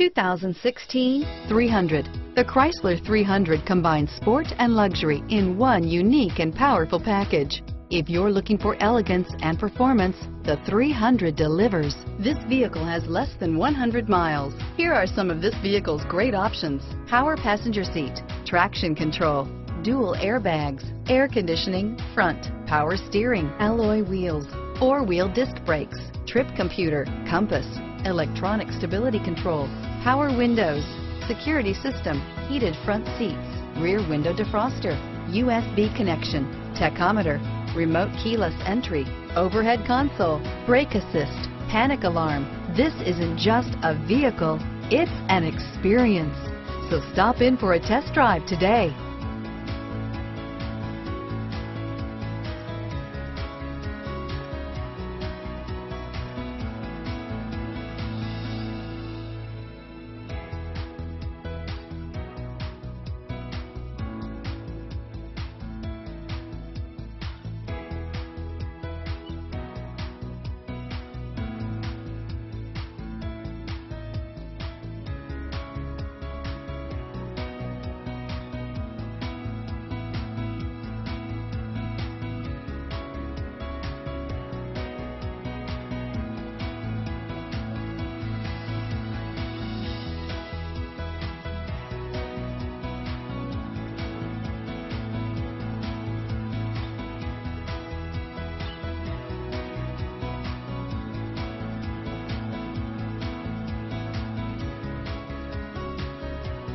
2016 300. The Chrysler 300 combines sport and luxury in one unique and powerful package. If you're looking for elegance and performance, the 300 delivers. This vehicle has less than 100 miles. Here are some of this vehicle's great options. Power passenger seat, traction control, dual airbags, air conditioning, front, power steering, alloy wheels, four-wheel disc brakes, trip computer, compass, electronic stability control, power windows, security system, heated front seats, rear window defroster, USB connection, tachometer, remote keyless entry, overhead console, brake assist, panic alarm. This isn't just a vehicle, it's an experience. So stop in for a test drive today.